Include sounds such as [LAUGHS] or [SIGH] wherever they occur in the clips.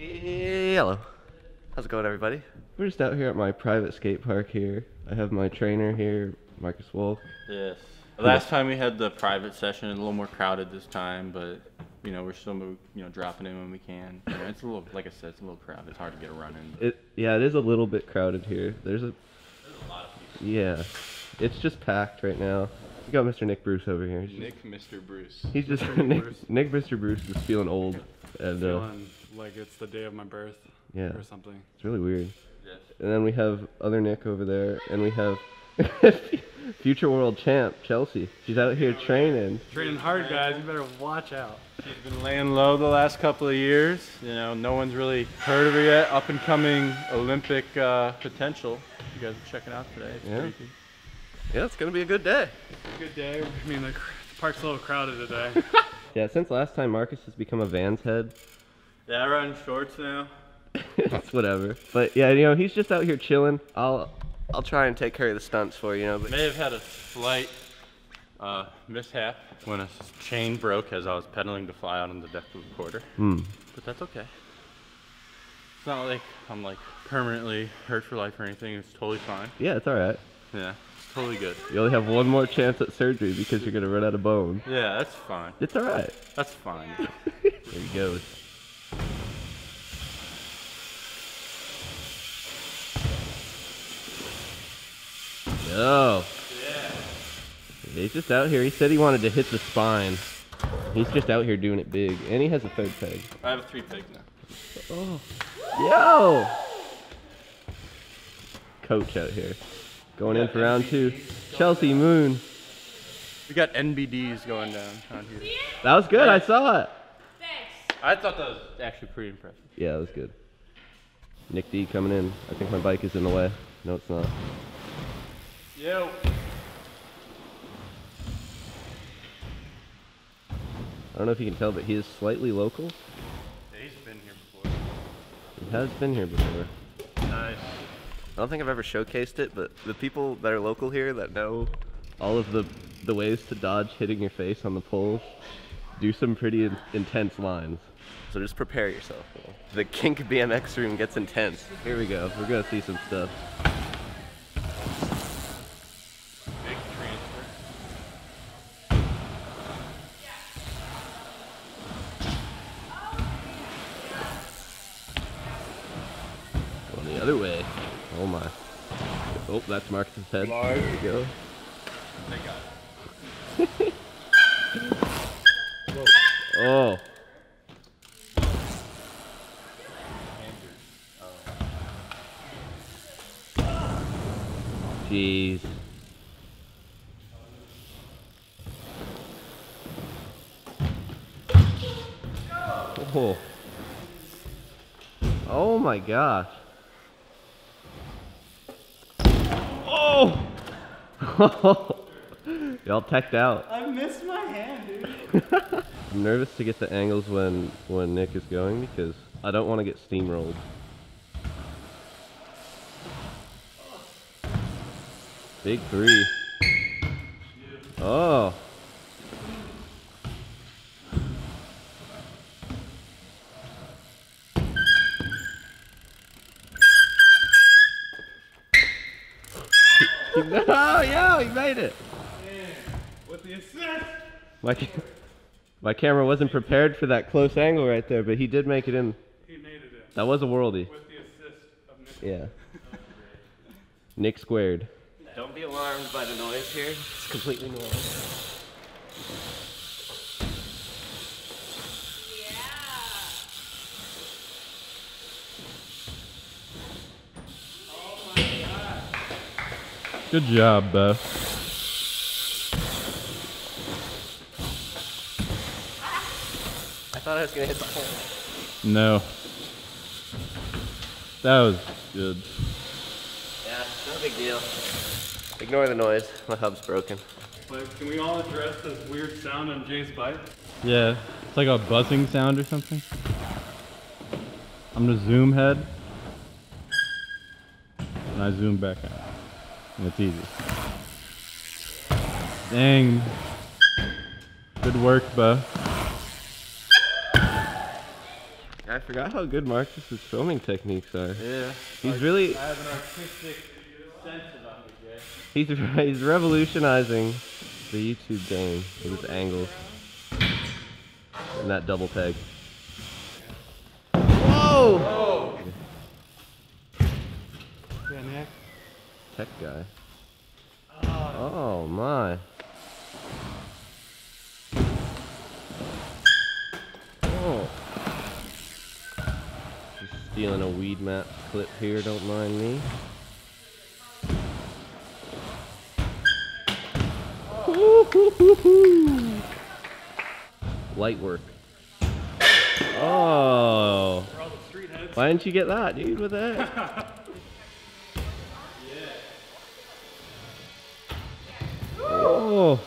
Hello. How's it going, everybody? We're just out here at my private skate park here. I have my trainer here, Marcus Wolk. Yes. Last time we had the private session, a little more crowded this time, but you know we're still you know dropping in when we can. You know, it's a little, like I said, it's a little crowded. It's hard to get a run in. It yeah, it is a little bit crowded here. There's a There's a lot of people. yeah, it's just packed right now. We got Mr. Nick Bruce over here. He's just, Nick, Mr. Bruce. he's just [LAUGHS] Nick, Bruce. Nick, Mr. Bruce is feeling old, and uh, Feeling like it's the day of my birth yeah, or something. it's really weird. Yes. And then we have other Nick over there, and we have [LAUGHS] future world champ Chelsea. She's out here training. Training hard, guys. You better watch out. She's been laying low the last couple of years. You know, no one's really heard of her yet. Up and coming Olympic uh, potential. You guys are checking out today. It's Yeah. pretty good. Yeah, it's gonna be a good day. Good day. I mean, the, the park's a little crowded today. [LAUGHS] Yeah, since last time Marcus has become a Vans head. Yeah, I run shorts now. it's [LAUGHS] whatever. But yeah, you know, he's just out here chilling. I'll I'll try and take care of the stunts for you, you know. But May have had a slight uh, mishap when a chain broke as I was pedaling to fly out on the deck of the quarter. Hmm. But that's okay. It's not like I'm like permanently hurt for life or anything. It's totally fine. yeah, it's all right. Yeah, it's totally good. You only have one more chance at surgery because you're gonna run out of bone. Yeah, that's fine. It's all right. That's fine. [LAUGHS] There he goes. Yo. He's just out here. He said he wanted to hit the spine. He's just out here doing it big, and he has a third peg. I have a three peg now. Oh. Yo! Coach out here. Going in for round two. Chelsea Moon. We got NBDs going down here. That was good. I saw it. Thanks. I thought that was actually pretty impressive. Yeah, that was good. Nick D coming in. I think my bike is in the way. No, it's not. Yo. I don't know if you can tell, but he is slightly local. He's been here before. He has been here before. Nice. I don't think I've ever showcased it, but the people that are local here that know all of the the ways to dodge hitting your face on the poles do some pretty in- intense lines. So just prepare yourself. The kink BMX room gets intense. Here we go. We're gonna see some stuff. Big transfer. Going the other way. Oh my. That's Marcus's head. There we go. They got it. Oh. Jeez. Oh. Oh my gosh. [LAUGHS] Y'all teched out. I missed my hand, dude. [LAUGHS] I'm nervous to get the angles when when Nick is going because I don't want to get steamrolled. Big three. Oh. [LAUGHS] oh yeah, he made it. With the assist. My my camera wasn't prepared for that close angle right there, but he did make it in. He made it in. That was a worldie. With the assist of Nick. Yeah. Nick squared. Don't be alarmed by the noise here. It's completely normal. Good job, Beth. I thought I was gonna hit the pole. No. That was good. Yeah, no big deal. Ignore the noise. My hub's broken. But can we all address this weird sound on Jay's bike? Yeah, it's like a buzzing sound or something. I'm gonna zoom head. And I zoom back out. And it's easy. Dang. Good work, Beth. I forgot how good Marcus's filming techniques are. Yeah. He's really I have an artistic sense about me, Jay. he's [LAUGHS] he's revolutionizing the YouTube game with his angles and that double peg. Whoa! Yeah, Nick. Tech guy. Oh my. Oh. Just stealing a weed map clip here, don't mind me. [LAUGHS] Light work. Oh. Why didn't you get that, dude, with that? [LAUGHS] Oh.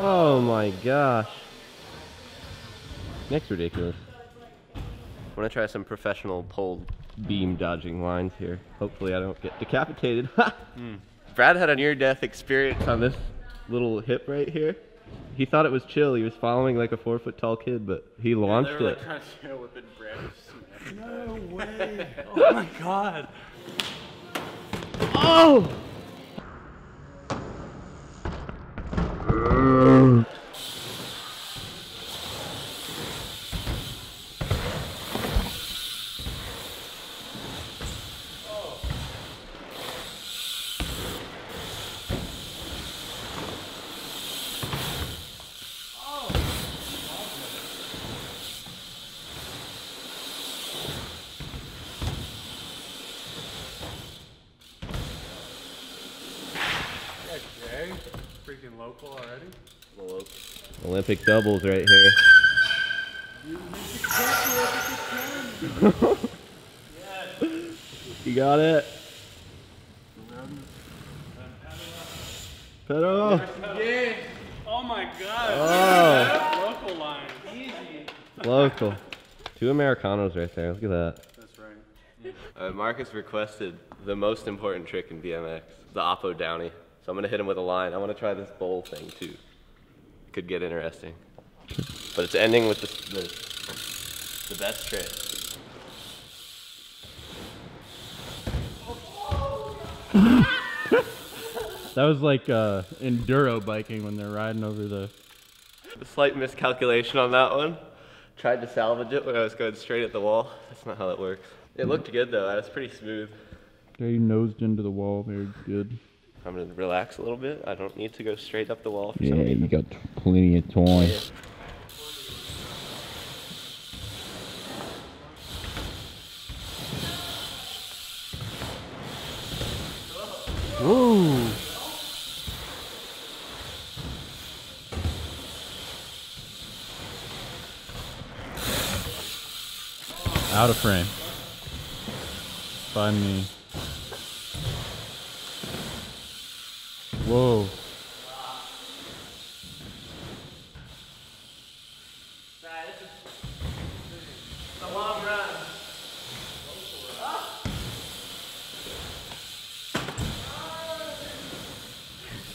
Oh my gosh. Next ridiculous. I'm gonna try some professional pole beam dodging lines here. Hopefully I don't get decapitated. [LAUGHS] Hmm. Brad had a near-death experience on this little hip right here. He thought it was chill. He was following like a four-foot-tall kid, but he launched they were it. like [LAUGHS] trying to share with it, Brad. was just- No way. Oh my god. Oh! Local already. Olympic doubles right here. [LAUGHS] you got it. Pedal. Oh my god. Oh, Local line. Easy. local. Two Americanos right there. Look at that. That's right. Uh, Marcus requested the most important trick in BMX, the Oppo Downy. So I'm gonna hit him with a line. I want to try this bowl thing too. Could get interesting. But it's ending with the the, the best trick. [LAUGHS] That was like uh, enduro biking when they're riding over the. A slight miscalculation on that one. Tried to salvage it when I was going straight at the wall. That's not how it works. It looked good though. That was pretty smooth. They nosed into the wall very good. I'm gonna relax a little bit. I don't need to go straight up the wall for Yeah, some you got plenty of time. Whoa! Out of frame. By me. Whoa.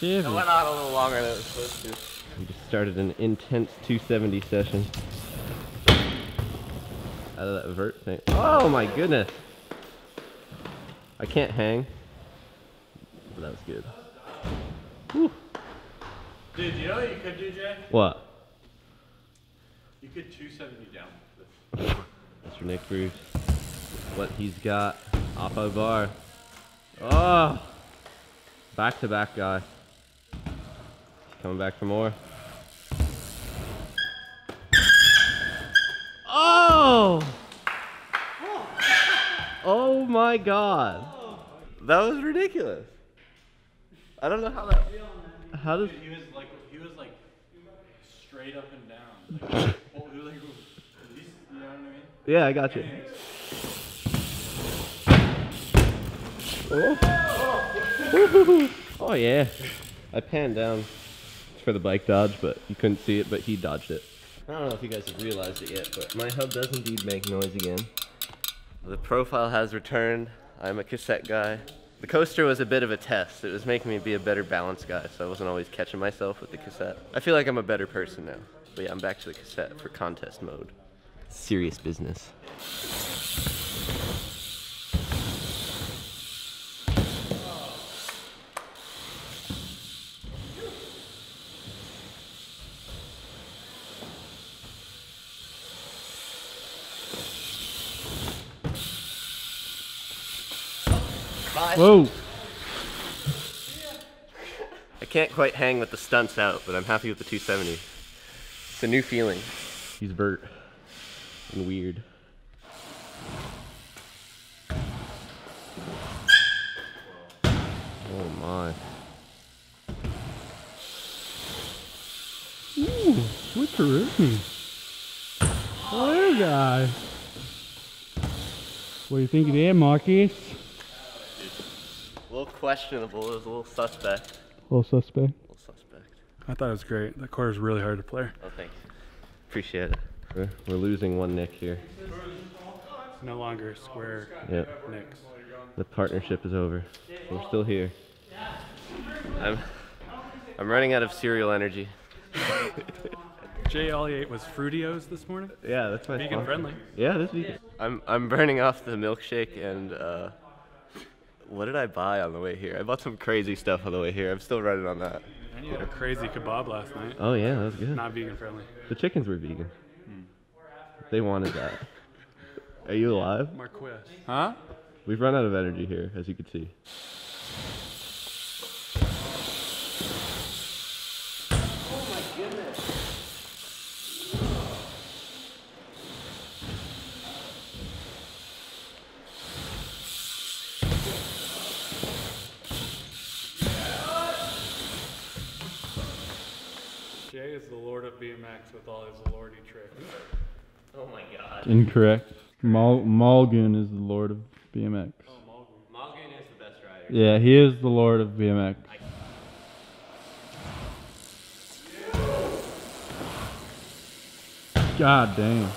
Shivy. Went on a little longer than it was supposed to. We just started an intense 270 session. Out of that vert thing. Oh my goodness! I can't hang. But that was good. Dude, you know what you could do, Jay? What? You could 270 down. Mr. Nick Bruce. What he's got. Oppo bar. Ah! Oh! Back to back guy. Coming back for more. Oh! Oh my god. That was ridiculous. I don't know how that. How does. He was like, he was like straight up and down. Like, [LAUGHS] oh, well, like, oh, he's- you know what I mean? Yeah, I got you. Oh. oh yeah. I panned down for the bike dodge, but you couldn't see it, but he dodged it. I don't know if you guys have realized it yet, but my hub does indeed make noise again. The profile has returned. I'm a cassette guy. The coaster was a bit of a test. It was making me be a better balance guy, so I wasn't always catching myself with the cassette. I feel like I'm a better person now. But yeah, I'm back to the cassette for contest mode. Serious business. Whoa. I can't quite hang with the stunts out, but I'm happy with the 270. It's a new feeling. He's Bert. And weird. Oh my. Ooh, switcheroo. Hello, guy. What do you think of that, Marcus? A little questionable. It was a little suspect. A Little suspect. A little suspect. I thought it was great. That course is really hard to play. Oh, thanks. Appreciate it. We're, we're losing one Nick here. No longer square Yep. nicks. The partnership is over. We're still here. I'm I'm running out of cereal energy. [LAUGHS] Jay all he ate was Fruitios this morning. Yeah, that's my Vegan sponsor. friendly. Yeah, that's vegan. I'm I'm burning off the milkshake and uh what did I buy on the way here? I bought some crazy stuff on the way here. I'm still running on that. And you had a crazy kebab last night. Oh yeah, that was good. Not vegan friendly. The chickens were vegan. Hmm. They wanted that. [LAUGHS] Are you alive? Marquez. Huh? We've run out of energy here, as you can see. Jay is the lord of BMX with all his lordy tricks. Oh my god. Incorrect. Mal- Malgun is the lord of BMX. Oh, Malgun is the best rider. Yeah, he is the lord of BMX. God damn.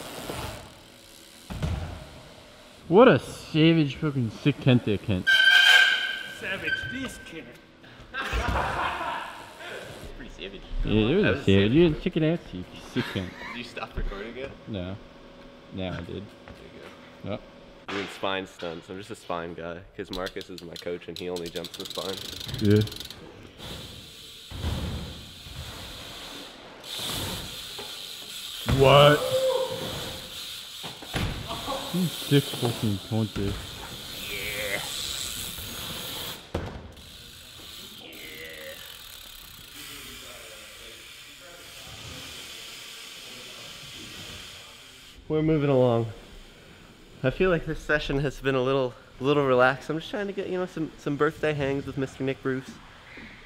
What a savage fucking sick Kente Kent. Savage this kid. Pretty savage. Yeah, it was That a was savage. savage. You didn't chicken ass, you sick Did you stop recording it? No. Yeah, I did. There you go. Yep. Doing spine stunts. I'm just a spine guy because Marcus is my coach and he only jumps the spine. Yeah. What? You sick fucking punches. We're moving along. I feel like this session has been a little, little relaxed. I'm just trying to get you know some some birthday hangs with Mr. Nick Bruce,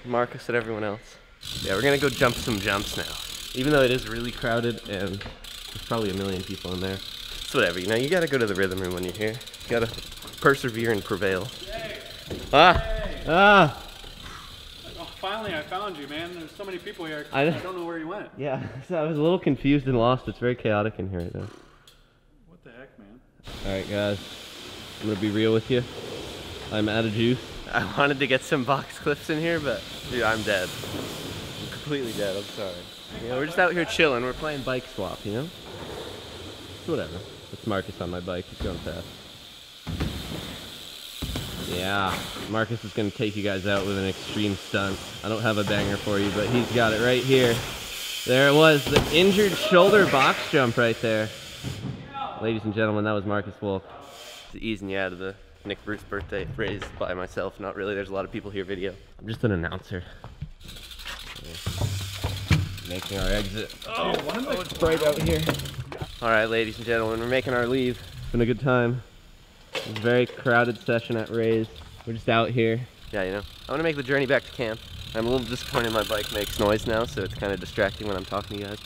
Marcus, and everyone else. Yeah, we're gonna go jump some jumps now. Even though it is really crowded and there's probably a million people in there. It's whatever. You know, you gotta go to the rhythm room when you're here. You gotta persevere and prevail. Ah, ah. Oh, finally, I found you, man. There's so many people here. I I, don't know where you went. Yeah, [LAUGHS] so I was a little confused and lost. It's very chaotic in here right now. What the heck, man? All right, guys. I'm gonna be real with you. I'm out of juice. [LAUGHS] I wanted to get some box clips in here, but dude, I'm dead. I'm completely dead. I'm sorry. You know, we're just out here chilling. We're playing bike swap. You know. It's whatever. It's Marcus on my bike. He's going fast. Yeah, Marcus is gonna take you guys out with an extreme stunt. I don't have a banger for you, but he's got it right here. There it was, the injured shoulder box jump right there. Ladies and gentlemen, that was Marcus Wolk. It's easing you out of the Nick Bruce birthday phrase by myself. Not really, there's a lot of people here video. I'm just an announcer. Making our exit. Oh, oh it's bright out here. All right, ladies and gentlemen, we're making our leave. It's been a good time. It's a very crowded session at Ray's. We're just out here. Yeah, you know, I want to make the journey back to camp. I'm a little disappointed my bike makes noise now, so it's kind of distracting when I'm talking to you guys.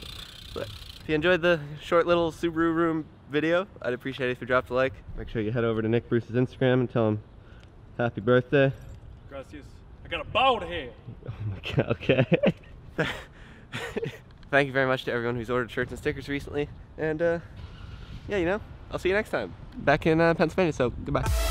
But if you enjoyed the short little Subaru room video, I'd appreciate it if you dropped a like. Make sure you head over to Nick Bruce's Instagram and tell him happy birthday. Gracias. I got a bald head. [LAUGHS] Oh my god, okay. [LAUGHS] Thank you very much to everyone who's ordered shirts and stickers recently. And uh, yeah, you know, I'll see you next time. Back in uh, Pennsylvania, so goodbye.